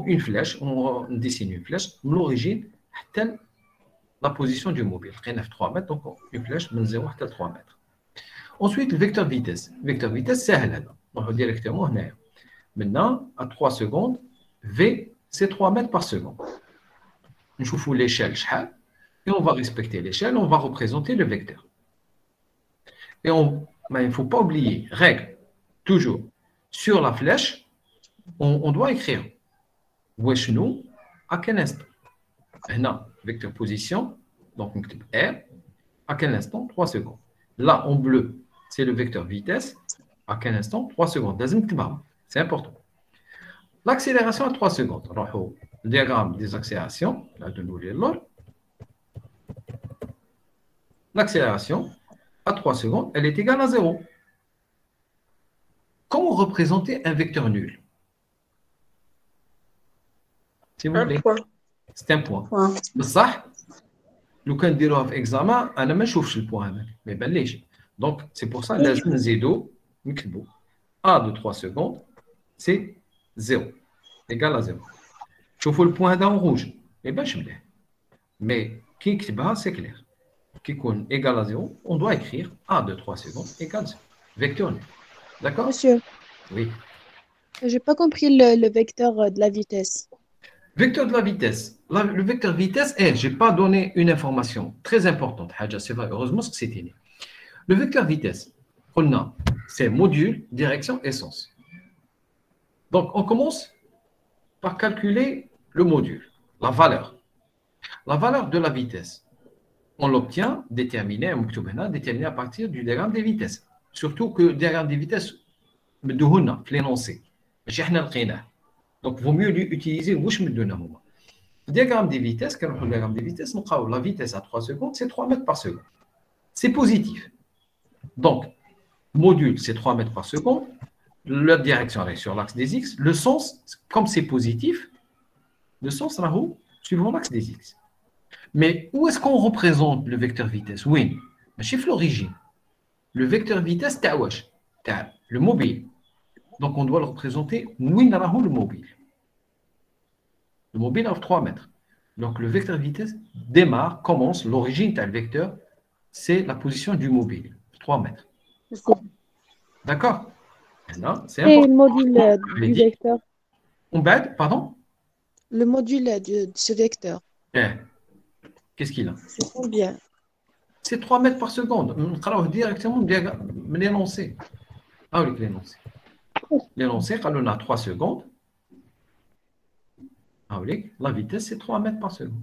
une flèche, on dessine une flèche, de l'origine à la position du mobile. Rien 3 mètres, donc une flèche de à 3 mètres. Ensuite, le vecteur vitesse. Le vecteur vitesse, c'est là. On va dire directement. Maintenant, à 3 secondes, V, c'est 3 mètres par seconde. On l'échelle, et on va respecter l'échelle, on va représenter le vecteur. Et mais il ne faut pas oublier, règle, toujours, sur la flèche, on doit écrire nous à quel instant? Là, vecteur position, donc on R, à quel instant? 3 secondes. Là, en bleu, c'est le vecteur vitesse, à quel instant? 3 secondes. C'est important. L'accélération à 3 secondes. Alors, le diagramme des accélérations, là, de L'accélération, à 3 secondes, elle est égale à 0. Comment représenter un vecteur nul? C'est un point. Mais ça, le cas de l'examen, je ne sais pas le point. Mais ben, Donc, c'est pour ça, لازم نزيدو نكتبو A de 3 secondes, c'est 0, égal à 0. شوفوا le point هذا en rouge. Eh bien, je مليح. Mais qui نكتبها, c'est clair. Qui يكون égal à 0, on doit écrire A de 3 secondes égale 0. Vecteur. D'accord Monsieur, Oui. j'ai pas compris le, le vecteur euh, de la vitesse. Vecteur de la vitesse. Le vecteur vitesse, eh, je n'ai pas donné une information très importante. C'est vrai, heureusement que c'était né. Le vecteur vitesse, on a c'est module, direction, essence. Donc, on commence par calculer le module, la valeur. La valeur de la vitesse, on l'obtient déterminée, déterminée à partir du diagramme des vitesses. Surtout que le diagramme des vitesses, de l'énoncé. ماشي احنا لقيناه. Donc, il vaut mieux utiliser واش مدونا هما. Le diagramme des vitesses, quand on le diagramme des vitesses, نلقاو la vitesse à 3 secondes, c'est 3 mètres par seconde. C'est positif. Donc, module, c'est 3 mètres par seconde. La direction elle est sur l'axe des x. Le sens, comme c'est positif, le sens sera où Suivant l'axe des x. Mais où est-ce qu'on représente le vecteur vitesse Oui, chiffre l'origine. Le vecteur vitesse, t'as wesh T'as le mobile. Donc, on doit le représenter où le mobile. Le mobile offre 3 mètres. Donc, le vecteur vitesse démarre, commence, l'origine d'un vecteur, c'est la position du mobile, 3 mètres. D'accord? C'est Et le module euh, du vecteur? On bête, pardon? Le module euh, de, de ce vecteur, Eh, Qu'est-ce qu'il a? C'est combien? C'est 3 mètres par seconde. On travaille directement l'énoncé. Ah oui, l'énoncé. L'énoncé, quand on a 3 secondes, la vitesse, c'est 3 mètres par seconde.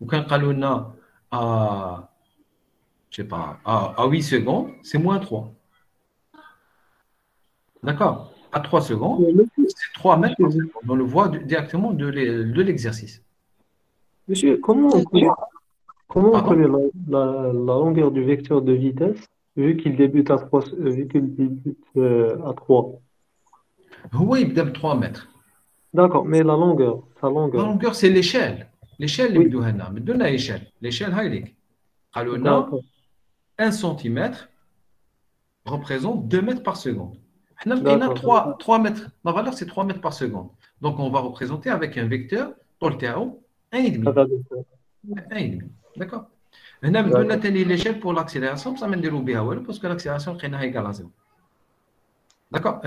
Ou quand on a à, je sais pas, à, à 8 secondes, c'est moins 3. D'accord À 3 secondes, c'est 3 mètres par seconde. On le voit directement de l'e- de l'exercice. Monsieur, comment on connaît, comment on Pardon connaît la, la- la longueur du vecteur de vitesse vu qu'il débute à 3, euh, vu qu'il débute euh, à 3? Oui, il donne 3 mètres. D'accord, mais la longueur, sa longueur. La longueur, c'est l'échelle. L'échelle, oui. l'échelle. L'échelle, Heilig. Alors, 1 cm représente 2 mètres par seconde. On mètres. Ma valeur, c'est 3 mètres par seconde. Donc, on va représenter avec un vecteur, dans le théorème, 1,5. 1,5. D'accord On a l'échelle pour l'accélération, ça mène des parce que l'accélération est égale à 0. D'accord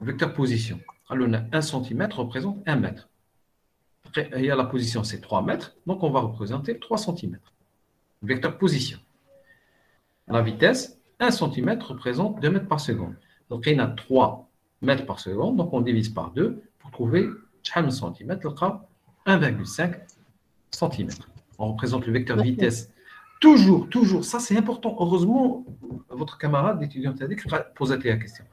vecteur position. Alors, on a 1 cm représente 1 mètre. Après, il y a la position, c'est 3 mètres, donc on va représenter 3 cm. Vecteur position. La vitesse, 1 cm représente 2 mètres par seconde. Donc, il y a 3 mètres par seconde, donc on divise par 2 pour trouver combien cm. 1,5 cm. On représente le vecteur vitesse. Toujours, toujours, ça c'est important. Heureusement, votre camarade d'étudiant a posé la question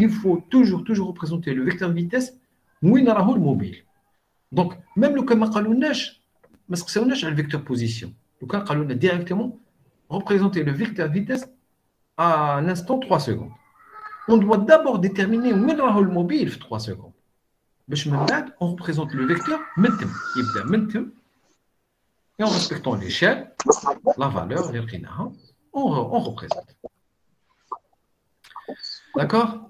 il faut toujours, toujours représenter le vecteur de vitesse le mobile. Donc, même le cas de le vecteur position. Le cas a directement représenter le vecteur vitesse à l'instant 3 secondes. On doit d'abord déterminer où est le mobile 3 secondes. Mais je me demande On représente le vecteur maintenant. Et en respectant l'échelle, la valeur, on représente. D'accord?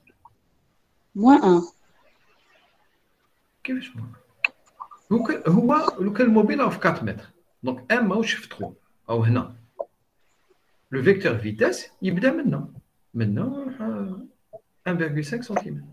موان 1 كيفاش ما؟ هو كان هو لو كان الموبيل راه في 4 متر دونك ان ماهوش في 3 او هنا لو فيكتور فيتاس يبدا منا منا يروح 1.5 سنتيمتر